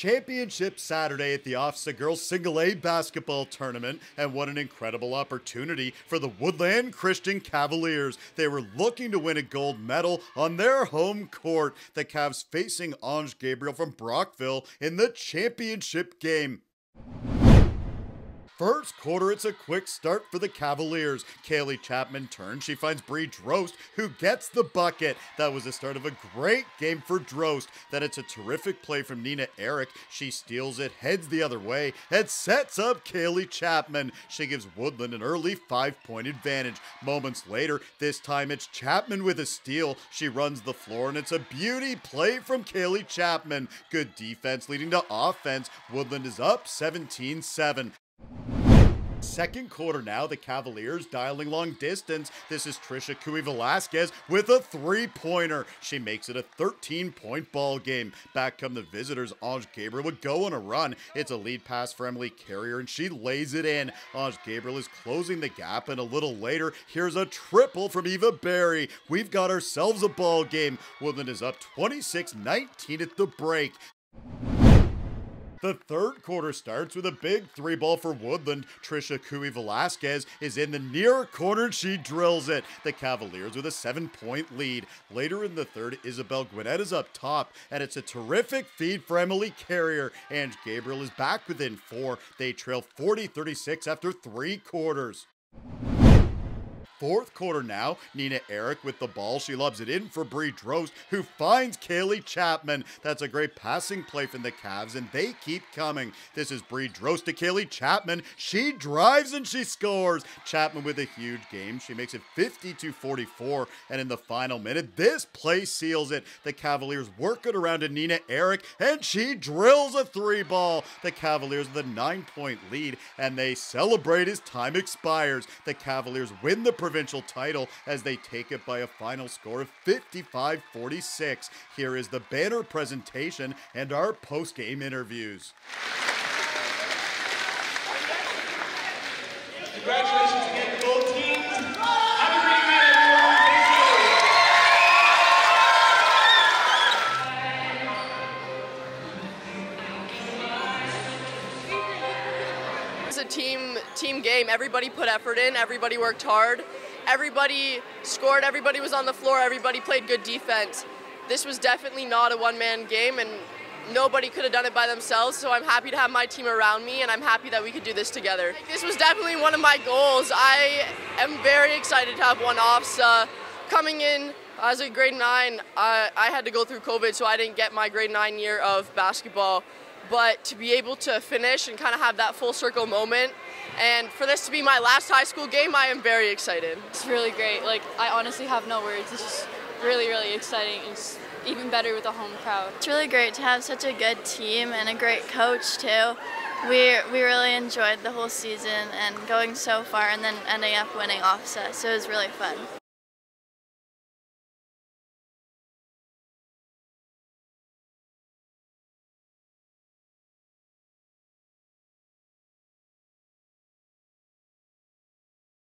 championship Saturday at the OFSAA Girls Single A basketball tournament, and what an incredible opportunity for the Woodland Christian Cavaliers. They were looking to win a gold medal on their home court. The Cavs facing Ange Gabriel from Brockville in the championship game. First quarter, it's a quick start for the Cavaliers. Kaylee Chapman turns. She finds Bree Drost, who gets the bucket. That was the start of a great game for Drost. Then it's a terrific play from Nina Eric. She steals it, heads the other way, and sets up Kaylee Chapman. She gives Woodland an early five point advantage. Moments later, this time it's Chapman with a steal. She runs the floor, and it's a beauty play from Kaylee Chapman. Good defense leading to offense. Woodland is up 17 7. Second quarter now, the Cavaliers dialing long distance. This is Trisha Cui Velasquez with a three pointer. She makes it a 13 point ball game. Back come the visitors. Ange Gabriel would go on a run. It's a lead pass for Emily Carrier, and she lays it in. Ange Gabriel is closing the gap, and a little later, here's a triple from Eva Berry. We've got ourselves a ball game. Woodland is up 26 19 at the break. The third quarter starts with a big three ball for Woodland. Trisha Cui Velasquez is in the near corner she drills it. The Cavaliers with a seven point lead. Later in the third, Isabel Gwinnett is up top, and it's a terrific feed for Emily Carrier. Ange Gabriel is back within four. They trail 40 36 after three quarters. Fourth quarter now, Nina Eric with the ball. She lobs it in for Bree Drost, who finds Kaylee Chapman. That's a great passing play from the Cavs, and they keep coming. This is Bree Drost to Kaylee Chapman. She drives and she scores. Chapman with a huge game. She makes it 52 44. And in the final minute, this play seals it. The Cavaliers work it around to Nina Eric, and she drills a three ball. The Cavaliers with a nine point lead, and they celebrate as time expires. The Cavaliers win the provincial title as they take it by a final score of 55 46. Here is the banner presentation and our post game interviews. Congratulations a team team game. Everybody put effort in. Everybody worked hard. Everybody scored. Everybody was on the floor. Everybody played good defense. This was definitely not a one-man game, and nobody could have done it by themselves. So I'm happy to have my team around me, and I'm happy that we could do this together. This was definitely one of my goals. I am very excited to have one OFSAA uh, coming in as a grade nine. I, I had to go through COVID, so I didn't get my grade nine year of basketball but to be able to finish and kind of have that full circle moment and for this to be my last high school game i am very excited It's really great. Like I honestly have no words. It's just really, really exciting. It's even better with a home crowd. It's really great to have such a good team and a great coach too. We we really enjoyed the whole season and going so far and then ending up winning OFSAA, so it was really fun.